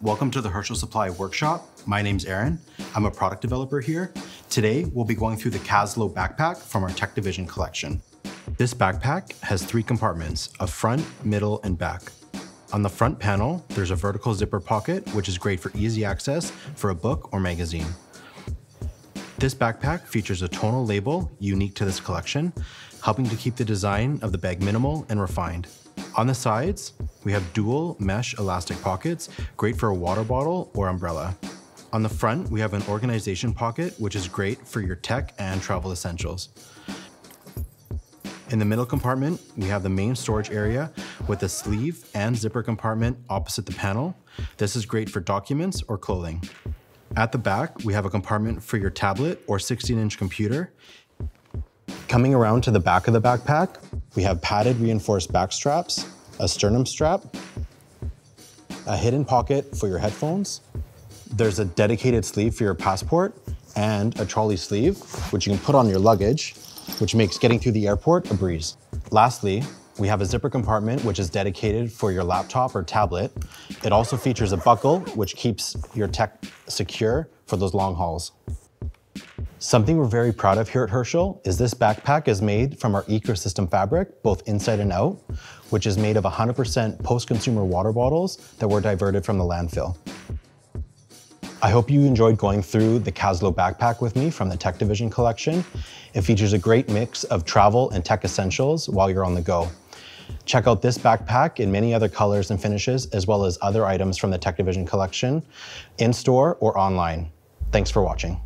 Welcome to the Herschel Supply Workshop. My name's Aaron. I'm a product developer here. Today, we'll be going through the Kaslo backpack from our Tech Division collection. This backpack has three compartments, a front, middle, and back. On the front panel, there's a vertical zipper pocket, which is great for easy access for a book or magazine. This backpack features a tonal label unique to this collection, helping to keep the design of the bag minimal and refined. On the sides, we have dual mesh elastic pockets, great for a water bottle or umbrella. On the front, we have an organization pocket, which is great for your tech and travel essentials. In the middle compartment, we have the main storage area with a sleeve and zipper compartment opposite the panel. This is great for documents or clothing. At the back, we have a compartment for your tablet or 16-inch computer. Coming around to the back of the backpack, we have padded reinforced back straps, a sternum strap, a hidden pocket for your headphones. There's a dedicated sleeve for your passport and a trolley sleeve, which you can put on your luggage, which makes getting through the airport a breeze. Lastly, we have a zipper compartment, which is dedicated for your laptop or tablet. It also features a buckle, which keeps your tech secure for those long hauls. Something we're very proud of here at Herschel is this backpack is made from our ecosystem fabric, both inside and out, which is made of 100% post-consumer water bottles that were diverted from the landfill. I hope you enjoyed going through the Kaslo backpack with me from the Tech Division collection. It features a great mix of travel and tech essentials while you're on the go. Check out this backpack in many other colors and finishes, as well as other items from the Tech Division collection, in store or online. Thanks for watching.